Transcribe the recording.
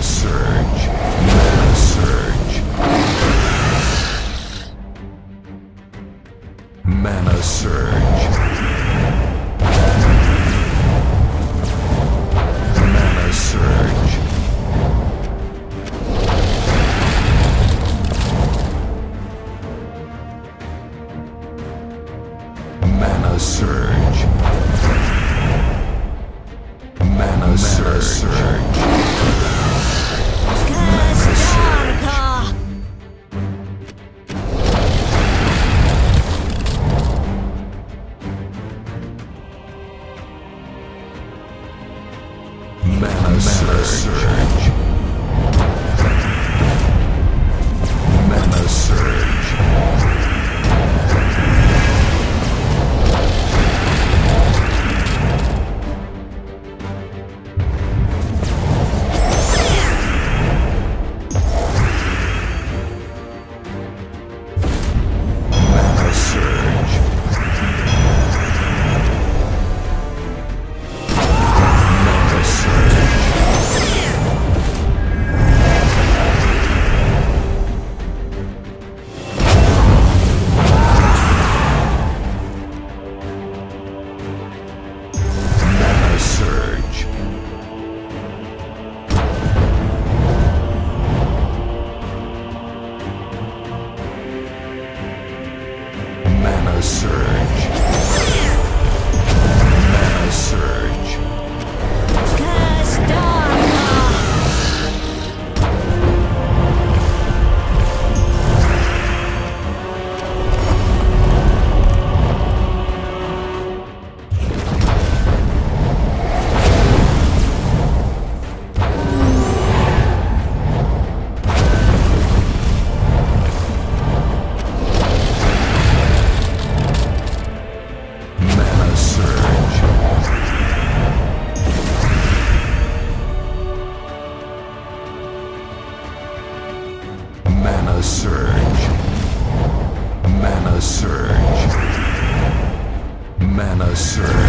Mega Surge. Mega Surge. Mana Surge. Mana Surge. Mana Surge. Mana Surge. Mana Surge. surge. Sensei. Mana Surge.